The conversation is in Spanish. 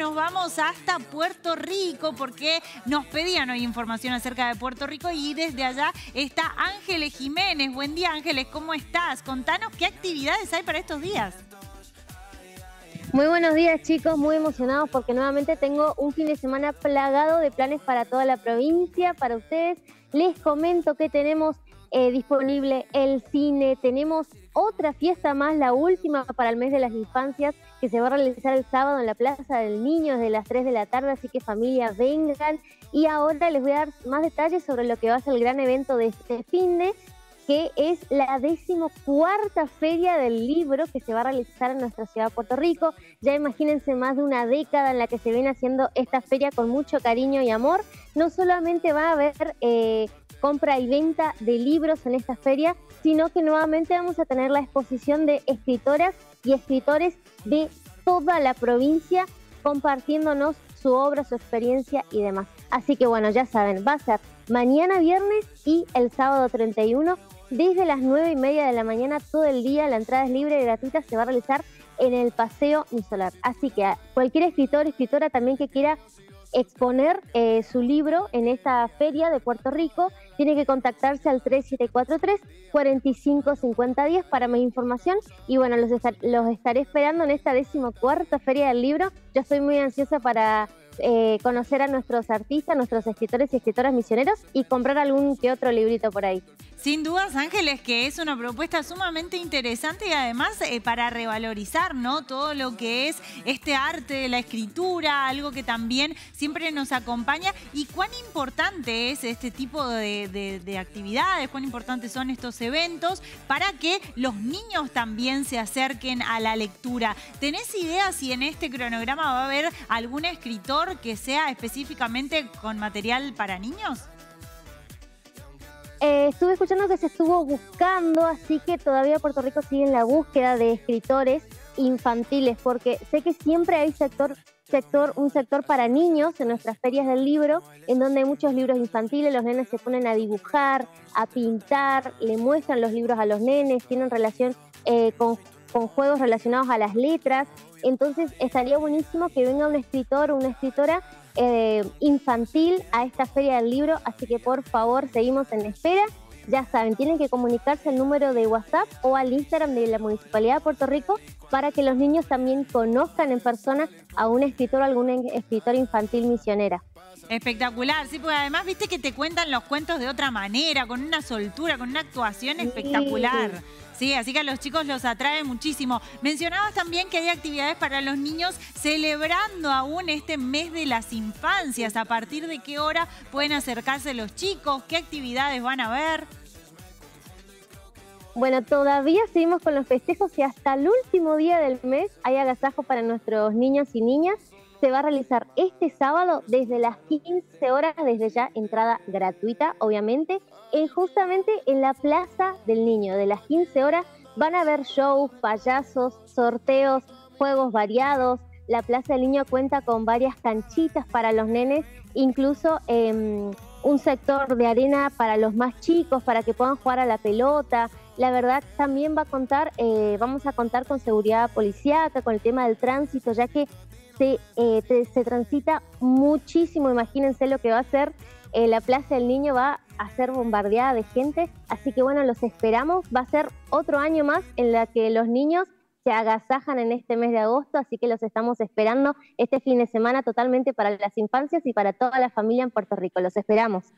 nos vamos hasta Puerto Rico porque nos pedían hoy información acerca de Puerto Rico y desde allá está Ángeles Jiménez. Buen día Ángeles, ¿cómo estás? Contanos qué actividades hay para estos días. Muy buenos días chicos, muy emocionados porque nuevamente tengo un fin de semana plagado de planes para toda la provincia, para ustedes. Les comento que tenemos eh, disponible el cine. Tenemos otra fiesta más, la última para el mes de las infancias, que se va a realizar el sábado en la Plaza del Niño desde las 3 de la tarde, así que familia, vengan. Y ahora les voy a dar más detalles sobre lo que va a ser el gran evento de este fin de que es la decimocuarta feria del libro que se va a realizar en nuestra ciudad de Puerto Rico. Ya imagínense más de una década en la que se viene haciendo esta feria con mucho cariño y amor. No solamente va a haber eh, compra y venta de libros en esta feria, sino que nuevamente vamos a tener la exposición de escritoras y escritores de toda la provincia compartiéndonos su obra, su experiencia y demás. Así que bueno, ya saben, va a ser mañana viernes y el sábado 31 desde las 9 y media de la mañana todo el día. La entrada es libre y gratuita, se va a realizar en el Paseo Mi Solar. Así que cualquier escritor, escritora también que quiera exponer eh, su libro en esta feria de Puerto Rico, tiene que contactarse al 3743 455010 para más información. Y bueno, los, los estaré esperando en esta decimocuarta feria del libro. Yo estoy muy ansiosa para eh, conocer a nuestros artistas, nuestros escritores y escritoras misioneros y comprar algún que otro librito por ahí. Sin dudas, Ángeles, que es una propuesta sumamente interesante y además eh, para revalorizar ¿no? todo lo que es este arte de la escritura, algo que también siempre nos acompaña. Y cuán importante es este tipo de, actividades, cuán importantes son estos eventos para que los niños también se acerquen a la lectura. ¿Tenés idea si en este cronograma va a haber algún escritor que sea específicamente con material para niños? Eh, estuve escuchando que se estuvo buscando, así que todavía Puerto Rico sigue en la búsqueda de escritores infantiles, porque sé que siempre hay sector, sector, un sector para niños en nuestras ferias del libro, en donde hay muchos libros infantiles, los nenes se ponen a dibujar, a pintar, le muestran los libros a los nenes, tienen relación eh, con, con juegos relacionados a las letras. Entonces estaría buenísimo que venga un escritor o una escritora eh, infantil a esta feria del libro, así que por favor seguimos en espera. Ya saben, tienen que comunicarse al número de WhatsApp o al Instagram de la Municipalidad de Puerto Rico para que los niños también conozcan en persona a un escritor o alguna escritora infantil misionera. Espectacular, sí, porque además viste que te cuentan los cuentos de otra manera, con una soltura, con una actuación espectacular. Sí, así que a los chicos los atrae muchísimo. Mencionabas también que hay actividades para los niños celebrando aún este mes de las infancias. ¿A partir de qué hora pueden acercarse los chicos? ¿Qué actividades van a ver? Bueno, todavía seguimos con los festejos y hasta el último día del mes hay agasajo para nuestros niños y niñas se va a realizar este sábado desde las 15 horas, desde ya entrada gratuita, obviamente, en justamente en la Plaza del Niño. De las 15 horas van a haber shows, payasos, sorteos, juegos variados. La Plaza del Niño cuenta con varias canchitas para los nenes, incluso em, un sector de arena para los más chicos, para que puedan jugar a la pelota. La verdad también va a contar, eh, vamos a contar con seguridad policíaca, con el tema del tránsito, ya que eh, se, transita muchísimo, imagínense lo que va a ser, eh, la Plaza del Niño va a ser bombardeada de gente, así que bueno, los esperamos, va a ser otro año más en la que los niños se agasajan en este mes de agosto, así que los estamos esperando este fin de semana totalmente para las infancias y para toda la familia en Puerto Rico. Los esperamos.